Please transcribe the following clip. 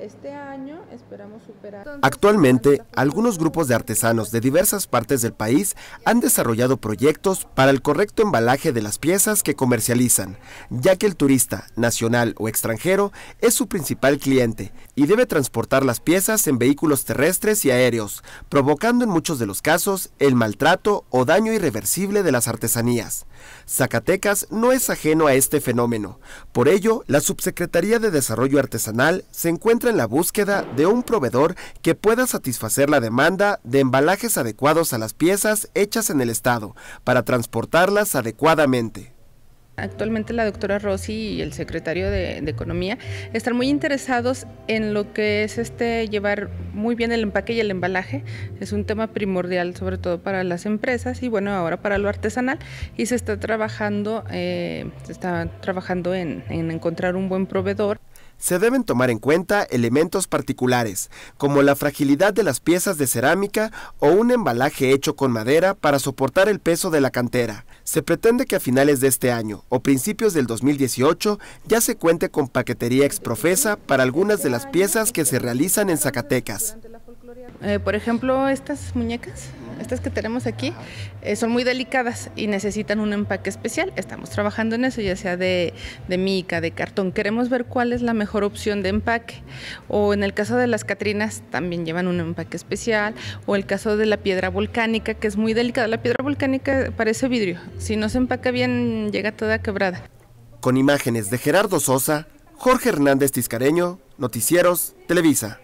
Este año esperamos superar. Actualmente, algunos grupos de artesanos de diversas partes del país han desarrollado proyectos para el correcto embalaje de las piezas que comercializan, ya que el turista, nacional o extranjero, es su principal cliente y debe transportar las piezas en vehículos terrestres y aéreos, provocando en muchos de los casos el maltrato o daño irreversible de las artesanías. Zacatecas no es ajeno a este fenómeno. Por ello, la Subsecretaría de Desarrollo Artesanal se encuentra en la búsqueda de un proveedor que pueda satisfacer la demanda de embalajes adecuados a las piezas hechas en el Estado para transportarlas adecuadamente. Actualmente la doctora Rossi y el secretario de, Economía están muy interesados en lo que es este llevar muy bien el empaque y el embalaje. Es un tema primordial sobre todo para las empresas y bueno, ahora para lo artesanal y se está trabajando, eh, se está trabajando en encontrar un buen proveedor se deben tomar en cuenta elementos particulares, como la fragilidad de las piezas de cerámica o un embalaje hecho con madera para soportar el peso de la cantera. Se pretende que a finales de este año o principios del 2018 ya se cuente con paquetería exprofesa para algunas de las piezas que se realizan en Zacatecas. Eh, por ejemplo, estas muñecas, estas que tenemos aquí, eh, son muy delicadas y necesitan un empaque especial. Estamos trabajando en eso, ya sea de, de mica, de cartón. Queremos ver cuál es la mejor opción de empaque. O en el caso de las catrinas, también llevan un empaque especial. O el caso de la piedra volcánica, que es muy delicada. La piedra volcánica parece vidrio. Si no se empaca bien, llega toda quebrada. Con imágenes de Gerardo Sosa, Jorge Hernández Tiscareño, Noticieros, Televisa.